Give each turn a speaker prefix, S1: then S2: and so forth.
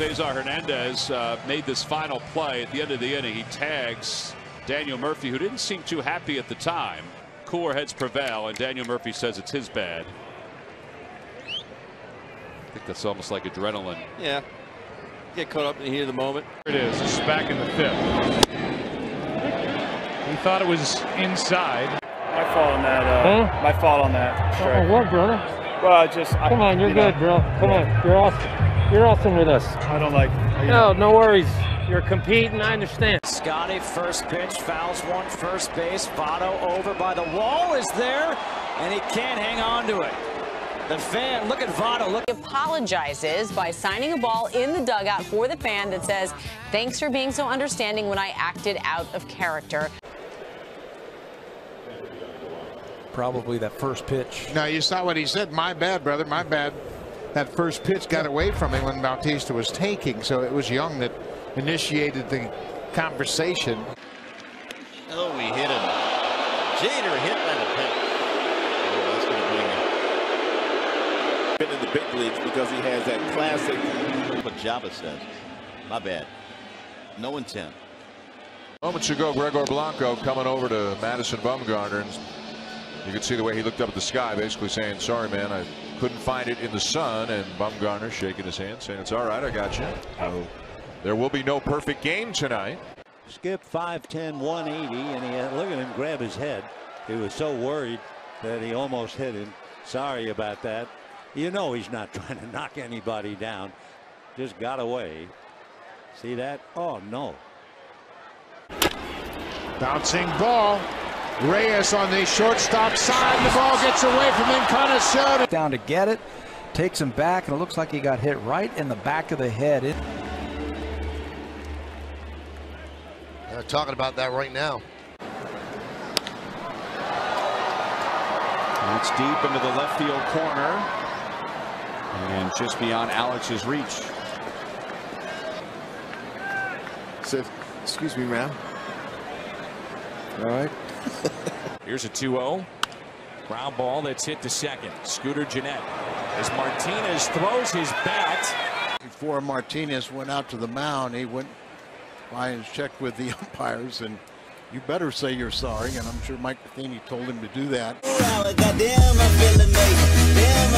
S1: Cesar Hernandez uh, made this final play at the end of the inning. He tags Daniel Murphy, who didn't seem too happy at the time. Cooler heads prevail, and Daniel Murphy says it's his bad. I think that's almost like adrenaline.
S2: Yeah. Get caught up in the heat of the moment.
S3: Here It is. This is back in the fifth. He thought it was inside.
S4: My fault on that. Uh,
S5: Huh?
S4: My fault on that. Strike.
S5: Oh, what, brother?
S4: Well, I just. I,
S5: Come on, you're
S4: you know,
S5: good, bro. Come on, you're awesome. You're awesome with us.
S4: I don't like. You
S5: No, no worries. You're competing. I understand.
S6: Scotty, first pitch, fouls one, first base. Votto over by the wall is there, and he can't hang on to it. The fan, look at Votto. Look.
S7: He apologizes by signing a ball in the dugout for the fan that says, Thanks for being so understanding when I acted out of character.
S8: Probably that first pitch.
S9: Now you saw what he said. My bad, brother. My bad. That first pitch got away from him when Bautista was taking, so it was Young that initiated the conversation.
S2: Oh, we hit him. Jeter hit by the pen. Oh, that's going to bring him. Been in the big leagues because he has that classic. What Java says. My bad. No intent.
S10: Moments ago, Gregor Blanco coming over to Madison Bumgarner. And you could see the way he looked up at the sky, basically saying, sorry, man, I couldn't find it in the sun. And Bumgarner shaking his hand, saying, it's all right, I got you. So there will be no perfect game tonight.
S11: Skip 5'10", 180, and he had, look at him grab his head. He was so worried that he almost hit him. Sorry about that. You know he's not trying to knock anybody down. Just got away. See that? Oh, no.
S9: Bouncing ball. Reyes on the shortstop side. The ball gets away from Encarnacion.
S8: Down to get it. Takes him back, and it looks like he got hit right in the back of the head. It,
S12: They're talking about that right now.
S13: It's deep into the left field corner. And just beyond Alex's reach.
S12: So, excuse me, ma'am. All right.
S3: Here's a 2-0. Ground ball that's hit to second. Scooter Gennett. As Martinez throws his bat.
S9: Before Martinez went out to the mound, he went by and checked with the umpires, and you better say you're sorry. And I'm sure Mike Matheny told him to do that.
S6: Goddamn, I feel amazing. Damn,